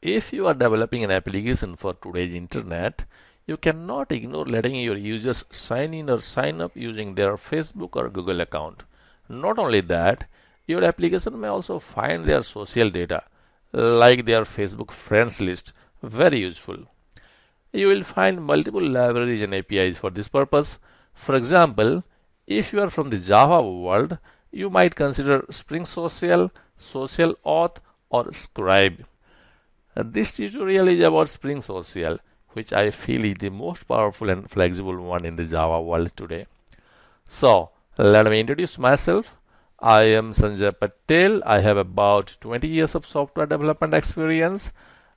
If you are developing an application for today's internet, you cannot ignore letting your users sign in or sign up using their Facebook or Google account. Not only that, your application may also find their social data like their Facebook friends list very useful. You will find multiple libraries and APIs for this purpose. For example, if you are from the Java world, you might consider Spring Social, Social Auth or Scribe. Uh, this tutorial is about Spring Social which I feel is the most powerful and flexible one in the Java world today. So, let me introduce myself. I am Sanjay Patel. I have about 20 years of software development experience.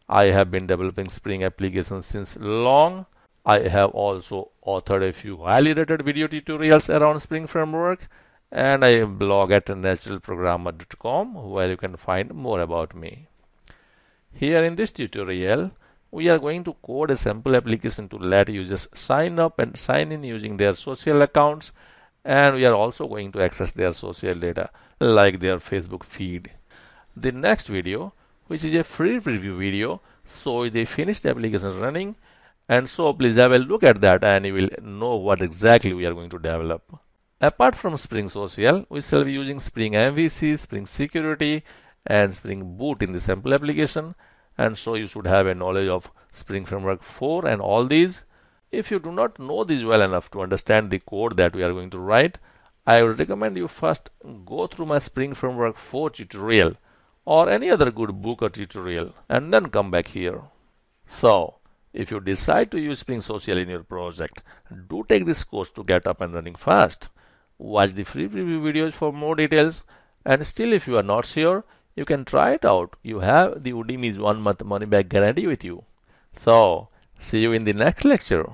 I have been developing Spring applications since long. I have also authored a few highly rated video tutorials around Spring Framework and I blog at naturalprogrammer.com where you can find more about me. Here in this tutorial, we are going to code a sample application to let users sign up and sign in using their social accounts and we are also going to access their social data like their Facebook feed. The next video which is a free preview video shows the finished application running and so please have a look at that and you will know what exactly we are going to develop. Apart from Spring Social, we shall be using Spring MVC, Spring Security and Spring Boot in the sample application and so you should have a knowledge of Spring Framework 4 and all these. If you do not know these well enough to understand the code that we are going to write, I would recommend you first go through my Spring Framework 4 tutorial or any other good book or tutorial and then come back here. So, if you decide to use Spring Social in your project, do take this course to get up and running fast. Watch the free preview videos for more details and still if you are not sure, you can try it out. You have the Udemy's one month money back guarantee with you. So, see you in the next lecture.